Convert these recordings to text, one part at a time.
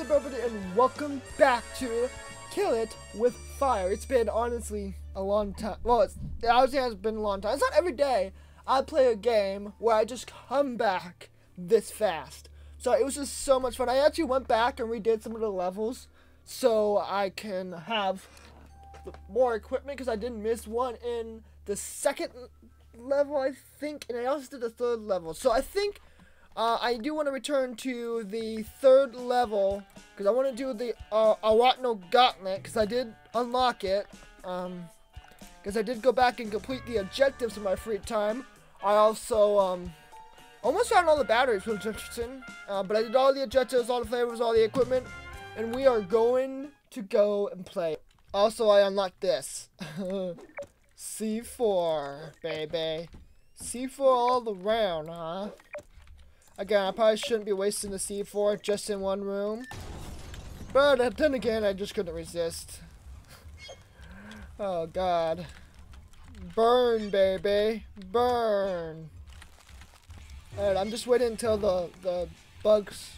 Up everybody and welcome back to Kill It with Fire. It's been honestly a long time. Well, it's, it obviously has been a long time. It's not every day I play a game where I just come back this fast. So it was just so much fun. I actually went back and redid some of the levels so I can have more equipment because I didn't miss one in the second level, I think, and I also did the third level. So I think uh, I do want to return to the third level because I want to do the uh, Arachno Gauntlet because I did unlock it. Um, because I did go back and complete the objectives in my free time. I also um, almost found all the batteries, which was interesting. Uh, but I did all the objectives, all the flavors, all the equipment, and we are going to go and play. Also, I unlocked this. C4, baby. C4 all around, huh? Again, I probably shouldn't be wasting the C4 just in one room. But uh, then again, I just couldn't resist. oh, God. Burn, baby. Burn. Alright, I'm just waiting until the, the bugs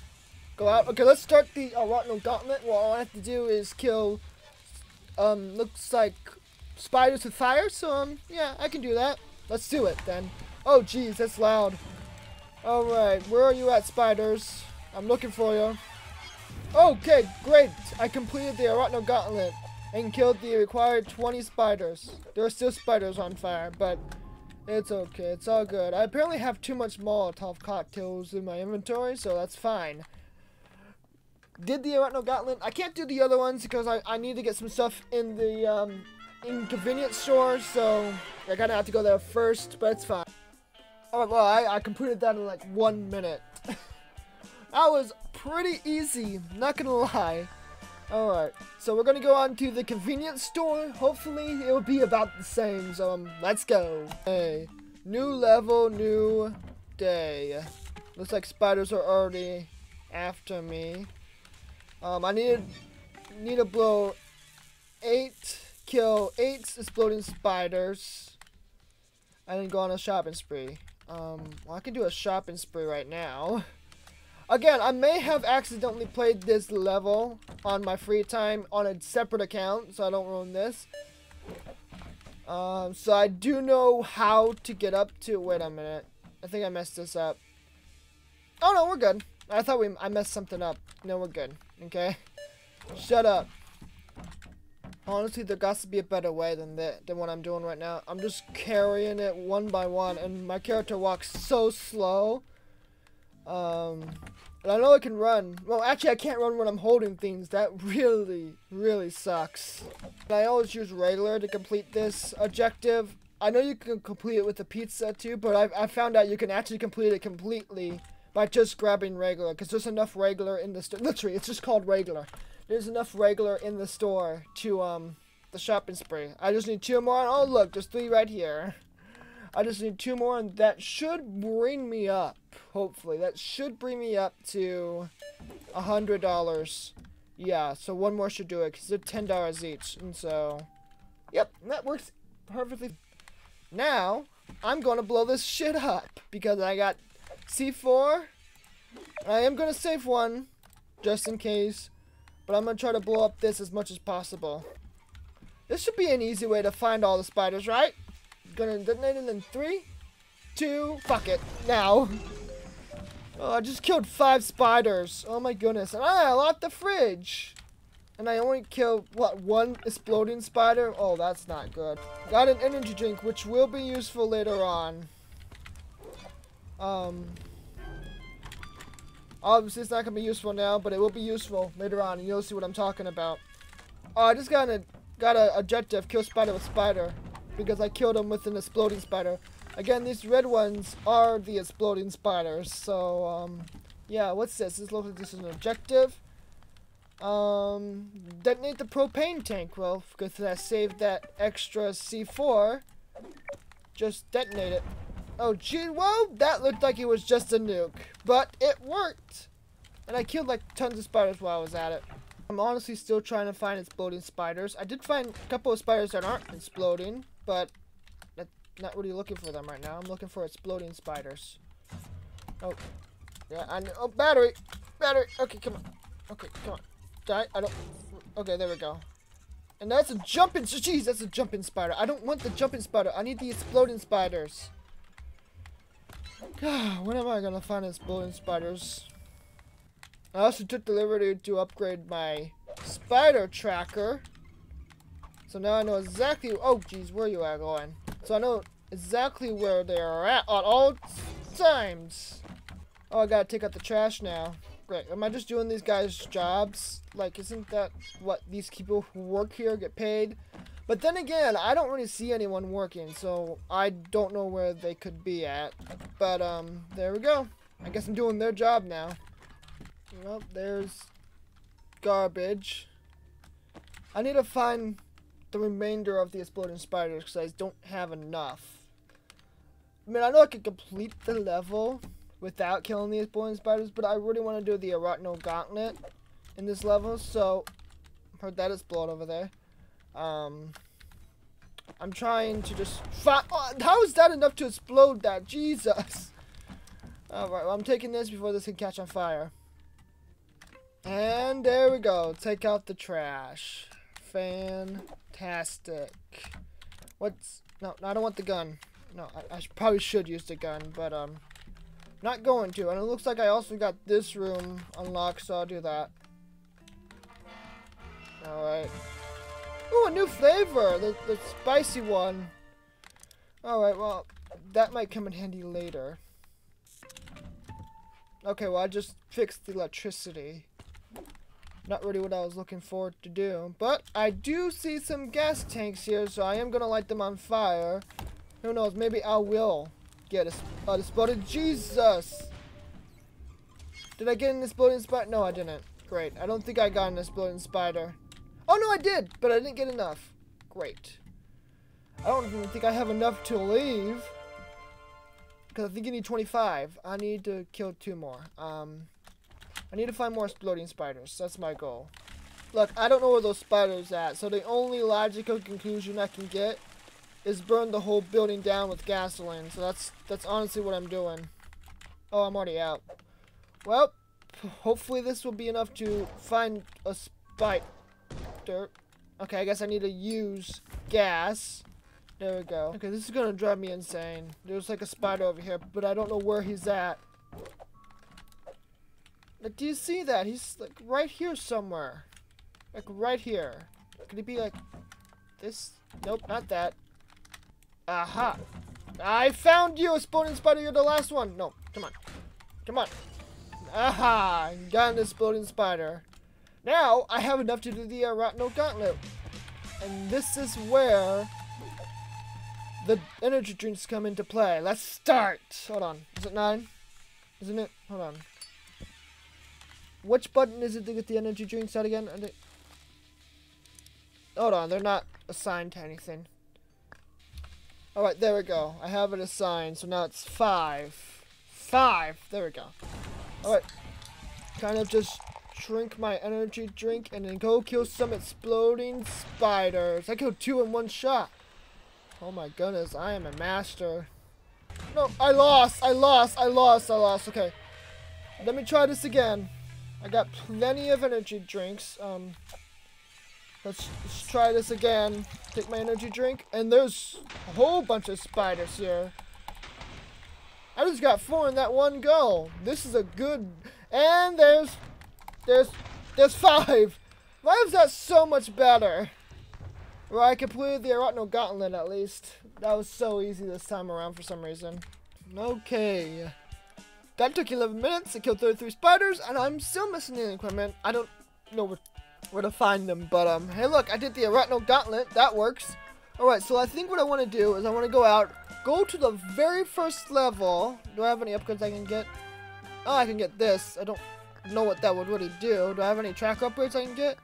go out. Okay, let's start the Arachno Gauntlet. Well, all I have to do is kill, um, looks like spiders with fire. So, um, yeah, I can do that. Let's do it, then. Oh, jeez, that's loud. Alright, where are you at, spiders? I'm looking for you. Okay, great. I completed the Arachno Gauntlet and killed the required 20 spiders. There are still spiders on fire, but it's okay. It's all good. I apparently have too much Molotov cocktails in my inventory, so that's fine. Did the Arachno Gauntlet. I can't do the other ones because I, I need to get some stuff in the um, inconvenience store, so I gotta have to go there first, but it's fine. Oh, well, I, I completed that in like one minute. that was pretty easy, not gonna lie. Alright, so we're gonna go on to the convenience store. Hopefully it will be about the same, so um, let's go. Hey, new level, new day. Looks like spiders are already after me. Um, I need, need to blow eight, kill eight exploding spiders. And then go on a shopping spree. Um, well, I can do a shopping spree right now. Again, I may have accidentally played this level on my free time on a separate account, so I don't ruin this. Um, so I do know how to get up to, wait a minute. I think I messed this up. Oh no, we're good. I thought we, I messed something up. No, we're good. Okay? Shut up. Honestly, there got to be a better way than that, than what I'm doing right now. I'm just carrying it one by one, and my character walks so slow. Um, and I know I can run. Well, actually, I can't run when I'm holding things. That really, really sucks. I always use regular to complete this objective. I know you can complete it with the pizza too, but I've, I found out you can actually complete it completely by just grabbing regular, because there's enough regular in this. Literally, it's just called regular there's enough regular in the store to um the shopping spree. I just need two more. Oh look, there's three right here. I just need two more, and that should bring me up. Hopefully, that should bring me up to a hundred dollars. Yeah, so one more should do it because they're ten dollars each, and so, yep, that works perfectly. Now I'm gonna blow this shit up because I got C4. I am gonna save one just in case. But I'm going to try to blow up this as much as possible. This should be an easy way to find all the spiders, right? Gonna detonate it in three, two, fuck it, now. Oh, I just killed five spiders. Oh my goodness. And I locked the fridge. And I only killed, what, one exploding spider? Oh, that's not good. Got an energy drink, which will be useful later on. Um, Obviously, it's not going to be useful now, but it will be useful later on, and you'll see what I'm talking about. Oh, I just got a got an objective, kill spider with spider, because I killed him with an exploding spider. Again, these red ones are the exploding spiders, so, um, yeah, what's this? This looks like this is an objective. Um, detonate the propane tank. Well, because I saved that extra C4, just detonate it. Oh, gee, whoa, that looked like it was just a nuke. But it worked! And I killed like tons of spiders while I was at it. I'm honestly still trying to find exploding spiders. I did find a couple of spiders that aren't exploding, but I'm not really looking for them right now. I'm looking for exploding spiders. Oh, yeah, I know. Oh, battery! Battery! Okay, come on. Okay, come on. Die. I don't. Okay, there we go. And that's a jumping. Jeez, that's a jumping spider. I don't want the jumping spider. I need the exploding spiders. God, when am I gonna find these exploding spiders? I also took the liberty to upgrade my spider tracker. So now I know exactly. Oh, geez, where you are going? So I know exactly where they are at at all times. Oh, I gotta take out the trash now. Great. Am I just doing these guys' jobs? Like, isn't that what these people who work here get paid? But then again, I don't really see anyone working, so I don't know where they could be at. But, um, there we go. I guess I'm doing their job now. Well, there's garbage. I need to find the remainder of the exploding spiders because I don't have enough. I mean, I know I could complete the level without killing the exploding spiders, but I really want to do the Arachno Gauntlet in this level, so heard that explode over there. Um, I'm trying to just. Oh, how is that enough to explode that? Jesus! Alright, well, I'm taking this before this can catch on fire. And there we go. Take out the trash. Fantastic. What's... No, I don't want the gun. No, I, I probably should use the gun, but, um... Not going to. And it looks like I also got this room unlocked, so I'll do that. New flavor! The, the spicy one. Alright, well, that might come in handy later. Okay, well, I just fixed the electricity. Not really what I was looking for to do. But I do see some gas tanks here, so I am going to light them on fire. Who knows, maybe I will get a, a. Jesus! Did I get an exploding spider? No, I didn't. Great. I don't think I got an exploding spider. Oh, no, I did, but I didn't get enough. Great. I don't even think I have enough to leave. Because I think you need 25. I need to kill two more. Um, I need to find more exploding spiders. That's my goal. Look, I don't know where those spiders at, so the only logical conclusion I can get is burn the whole building down with gasoline. So that's that's honestly what I'm doing. Oh, I'm already out. Well, hopefully this will be enough to find a spider. Okay, I guess I need to use gas. There we go. Okay, this is gonna drive me insane. There's like a spider over here, but I don't know where he's at. Like, do you see that? He's like right here somewhere. Like right here. Could he be like this? Nope, not that. Aha! I found you, exploding spider. You're the last one. No, come on, come on. Aha! Got an exploding spider. Now I have enough to do the uh, Arachno Gauntlet, and this is where the energy drinks come into play. Let's start. Hold on. Is it nine? Isn't it? Hold on. Which button is it to get the energy drinks out again? Hold on, they're not assigned to anything. Alright, there we go. I have it assigned, so now it's five. Five! There we go. Alright. Kind of just drink my energy drink and then go kill some exploding spiders. I killed two in one shot. Oh my goodness, I am a master. No, I lost, I lost, I lost, I lost. Okay. Let me try this again. I got plenty of energy drinks. Um, Let's, let's try this again. Take my energy drink. And there's a whole bunch of spiders here. I just got four in that one go. This is a good... And there's... There's... There's five. Why is that so much better? Well, I completed the Arachno Gauntlet at least. That was so easy this time around for some reason. Okay. That took 11 minutes. I killed 33 spiders, and I'm still missing the equipment. I don't know what where to find them. But, um, hey, look, I did the Arachno Gauntlet. That works. Alright, so I think what I want to do is I want to go out, go to the very first level. Do I have any upgrades I can get? Oh, I can get this. I don't know what that would really do. Do I have any track upgrades I can get?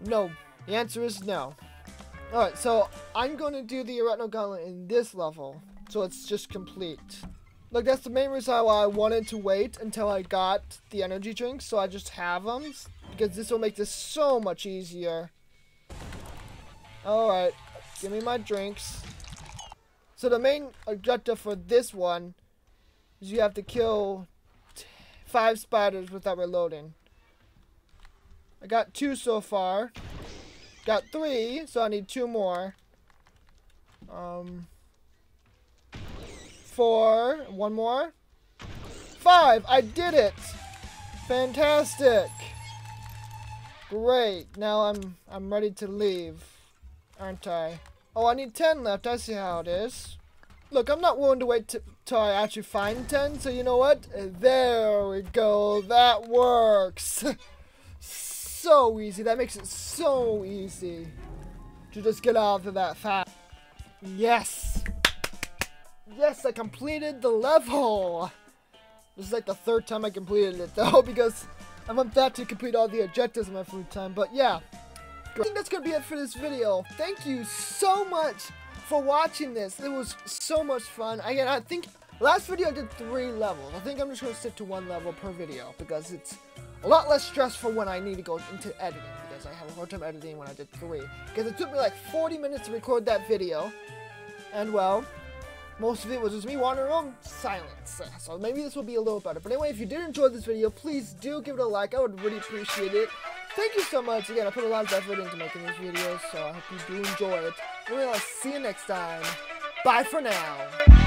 No. The answer is no. Alright, so I'm going to do the Arachno Gauntlet in this level. So it's just complete. Like, that's the main reason why I wanted to wait until I got the energy drinks, so I just have them because this will make this so much easier. Alright, give me my drinks. So the main objective for this one is you have to kill five spiders without reloading. I got two so far. Got three, so I need two more. Um, four, one more. Five, I did it! Fantastic! Great, now I'm, I'm ready to leave, aren't I? Oh, I need 10 left, I see how it is. Look, I'm not willing to wait till I actually find 10, so you know what? Uh, there we go, that works! so easy, that makes it so easy to just get out of that fast. Yes! Yes, I completed the level! This is like the third time I completed it though, because I went back to complete all the objectives in my free time, but yeah. I think that's gonna be it for this video. Thank you so much for watching this. It was so much fun. Again, I think last video I did three levels. I think I'm just gonna stick to one level per video because it's a lot less stressful when I need to go into editing because I have a hard time editing when I did three. Because it took me like 40 minutes to record that video. And well, most of it was just me wandering around silence. So maybe this will be a little better. But anyway, if you did enjoy this video, please do give it a like. I would really appreciate it. Thank you so much. Again, I put a lot of effort into making these videos, so I hope you do enjoy it. And I'll see you next time. Bye for now.